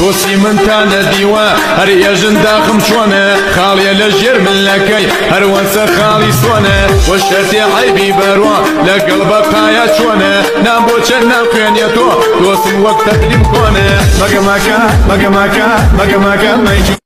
تۆسی منتانە دیوە هەر ئێژن داخم چۆنە خاڵێ لە ژێر ملەکەی هەروەسە خاڵی سۆنە وە شەرتێ عیبی بەروە لەگەڵ بە پایە چۆنە نام بۆ چەند ناکوێنێ تۆ دۆسم وەک تەقلیم کۆنە مەگەماکە مەگەماکە مەگەماکە مەکی